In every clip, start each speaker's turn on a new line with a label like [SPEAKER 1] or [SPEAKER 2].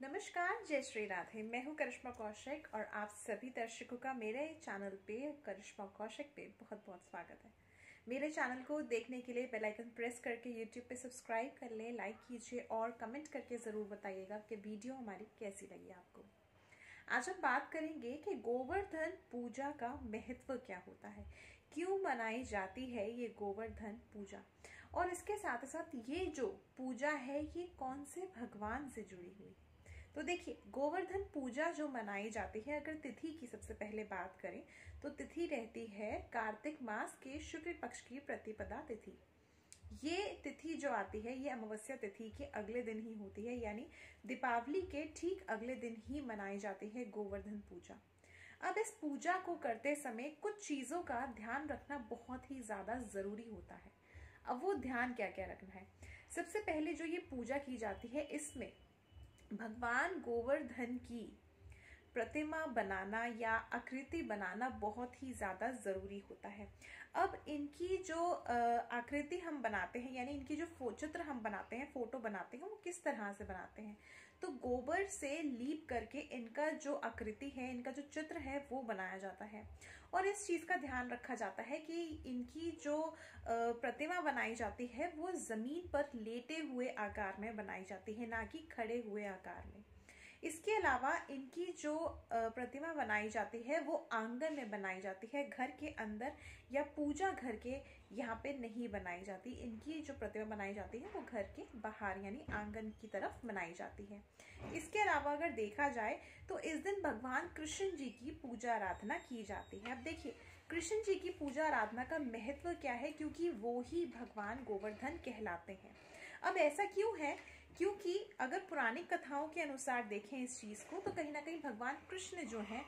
[SPEAKER 1] नमस्कार, जय श्री राधे। मैं हूँ करिश्मा कौशिक और आप सभी दर्शकों का मेरे चैनल पे, करिश्मा कौशिक पे बहुत बहुत स्वागत है। मेरे चैनल को देखने के लिए बेल आइकन प्रेस करके यूट्यूब पे सब्सक्राइब कर लें, लाइक कीजिए और कमेंट करके ज़रूर बताइएगा कि वीडियो हमारी कैसी लगी आपको। आज हम बात करेंगे कि गोवर्धन पूजा का महत्व क्या होता है। क्यों मनाई जाती है ये गोवर्धन पूजा? और इसके साथ साथ ये जो पूजा है, ये कौन से भगवान से जुड़ी हुई तो देखिए, गोवर्धन पूजा जो मनाई जाती है, अगर तिथि की सबसे पहले बात करें तो तिथि रहती है कार्तिक मास के शुक्ल पक्ष की प्रतिपदा तिथि। ये तिथि जो आती है, ये अमावस्या तिथि के अगले दिन ही होती है, यानी दीपावली के ठीक अगले दिन ही मनाई जाती है गोवर्धन पूजा। अब इस पूजा को करते समय कुछ चीज़ों का ध्यान रखना बहुत ही ज़्यादा ज़रूरी होता है। अब वो ध्यान क्या क्या रखना है? सबसे पहले जो ये पूजा की जाती है, इसमें भगवान गोवर्धन की। प्रतिमा बनाना या आकृति बनाना बहुत ही ज़्यादा ज़रूरी होता है। अब इनकी जो आकृति हम बनाते हैं, यानी इनकी जो चित्र हम बनाते हैं, फ़ोटो बनाते हैं, वो किस तरह से बनाते हैं? तो गोबर से लीप करके इनका जो आकृति है, इनका जो चित्र है, वो बनाया जाता है। और इस चीज़ का ध्यान रखा जाता है कि इनकी जो प्रतिमा बनाई जाती है, वो ज़मीन पर लेटे हुए आकार में बनाई जाती है, ना कि खड़े हुए आकार में। इसके अलावा इनकी जो प्रतिमा बनाई जाती है, वो आँगन में बनाई जाती है। घर के अंदर या पूजा घर के यहाँ पे नहीं बनाई जाती। इनकी जो प्रतिमा बनाई जाती है, वो घर के बाहर, यानी आँगन की तरफ़ बनाई जाती है। इसके अलावा अगर देखा जाए तो इस दिन भगवान कृष्ण जी की पूजा आराधना की जाती है। अब देखिए, कृष्ण जी की पूजा आराधना का महत्व क्या है? क्योंकि वो ही भगवान गोवर्धन कहलाते हैं। अब ऐसा क्यों है? क्योंकि अगर पुरानी कथाओं के अनुसार देखें इस चीज़ को तो कहीं ना कहीं भगवान कृष्ण जो है,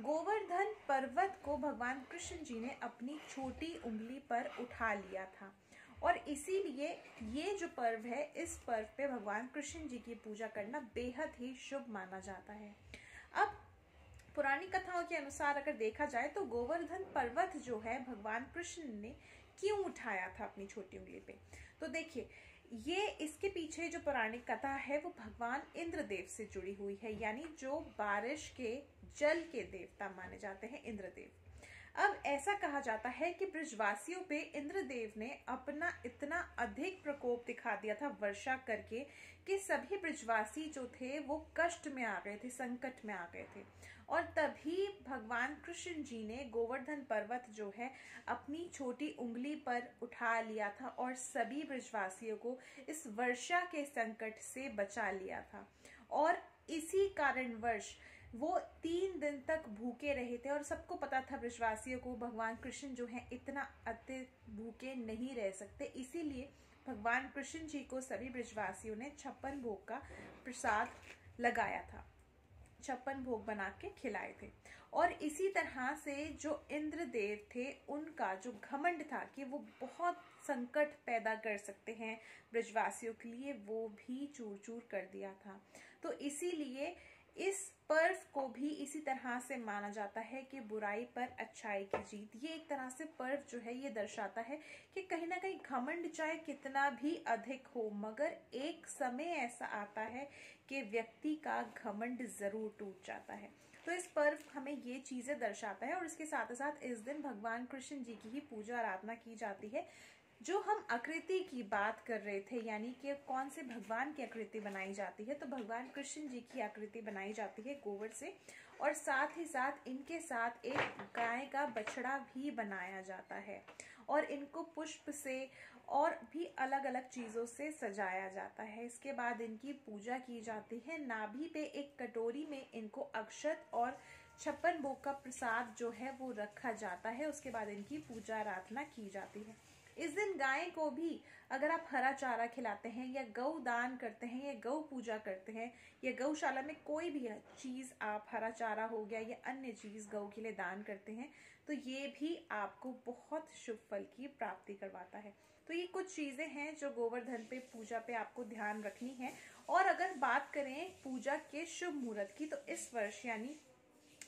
[SPEAKER 1] गोवर्धन पर्वत को भगवान कृष्ण जी ने अपनी छोटी उंगली पर उठा लिया था। और इसीलिए ये जो पर्व है, इस पर्व पे भगवान कृष्ण जी की पूजा करना बेहद ही शुभ माना जाता है। अब, पुरानी कथाओं के अनुसार अगर देखा जाए तो गोवर्धन पर्वत जो है, भगवान कृष्ण ने क्यों उठाया था अपनी छोटी उंगली पे? तो देखिए ये इसके पीछे जो पौराणिक कथा है, वो भगवान इंद्रदेव से जुड़ी हुई है, यानी जो बारिश के जल के देवता माने जाते हैं, इंद्रदेव। अब ऐसा कहा जाता है कि ब्रजवासियों पे इंद्रदेव ने अपना इतना अधिक प्रकोप दिखा दिया था वर्षा करके कि सभी ब्रजवासी जो थे वो कष्ट में आ गए थे, संकट में आ गए थे। और तभी भगवान कृष्ण जी ने गोवर्धन पर्वत जो है अपनी छोटी उंगली पर उठा लिया था और सभी ब्रजवासियों को इस वर्षा के संकट से बचा लिया था। और इसी कारणवश वो तीन दिन तक भूखे रहे थे और सबको पता था ब्रजवासियों को, भगवान कृष्ण जो है, इतना अति भूखे नहीं रह सकते। इसीलिए भगवान कृष्ण जी को सभी ब्रजवासियों ने छप्पन भोग का प्रसाद लगाया था। छप्पन भोग बना के खिलाए थे। और इसी तरह से जो इंद्रदेव थे, उनका जो घमंड था कि वो बहुत संकट पैदा कर सकते हैं ब्रजवासियों के लिए, वो भी चूर चूर कर दिया था। तो इसीलिए इस पर्व को भी इसी तरह से माना जाता है कि बुराई पर अच्छाई की जीत। ये एक तरह से पर्व जो है, ये दर्शाता है कि कहीं ना कहीं घमंड चाहे कितना भी अधिक हो, मगर एक समय ऐसा आता है कि व्यक्ति का घमंड ज़रूर टूट जाता है। तो इस पर्व हमें ये चीज़ें दर्शाता है और इसके साथ साथ इस दिन भगवान कृष्ण जी की ही पूजा आराधना की जाती है। जो हम आकृति की बात कर रहे थे, यानी कि कौन से भगवान की आकृति बनाई जाती है तो भगवान कृष्ण जी की आकृति बनाई जाती है गोबर से, और साथ ही साथ इनके साथ एक गाय का बछड़ा भी बनाया जाता है, और इनको पुष्प से और भी अलग अलग चीज़ों से सजाया जाता है। इसके बाद इनकी पूजा की जाती है। नाभि पे एक कटोरी में इनको अक्षत और छप्पन भोग का प्रसाद जो है वो रखा जाता है। उसके बाद इनकी पूजा आराधना की जाती है। इस दिन गाय को भी अगर आप हरा चारा खिलाते हैं या गौ दान करते हैं या गौ पूजा करते हैं या गौशाला में कोई भी चीज़ आप हरा चारा हो गया या अन्य चीज़ गौ के लिए दान करते हैं तो ये भी आपको बहुत शुभ फल की प्राप्ति करवाता है। तो ये कुछ चीज़ें हैं जो गोवर्धन पे, पूजा पे आपको ध्यान रखनी है। और अगर बात करें पूजा के शुभ मुहूर्त की तो इस वर्ष यानी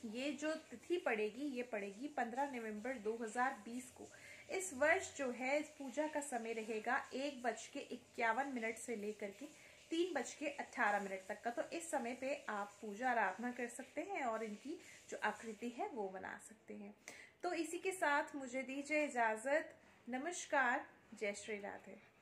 [SPEAKER 1] ये जो तिथि पड़ेगी, ये पड़ेगी 15 नवंबर 2020 को। इस वर्ष जो है, इस पूजा का समय रहेगा एक बज के इक्यावन मिनट से लेकर के तीन बज के अट्ठारह मिनट तक का। तो इस समय पे आप पूजा आराधना कर सकते हैं और इनकी जो आकृति है, वो बना सकते हैं। तो इसी के साथ मुझे दीजिए इजाज़त। नमस्कार। जय श्री राधे।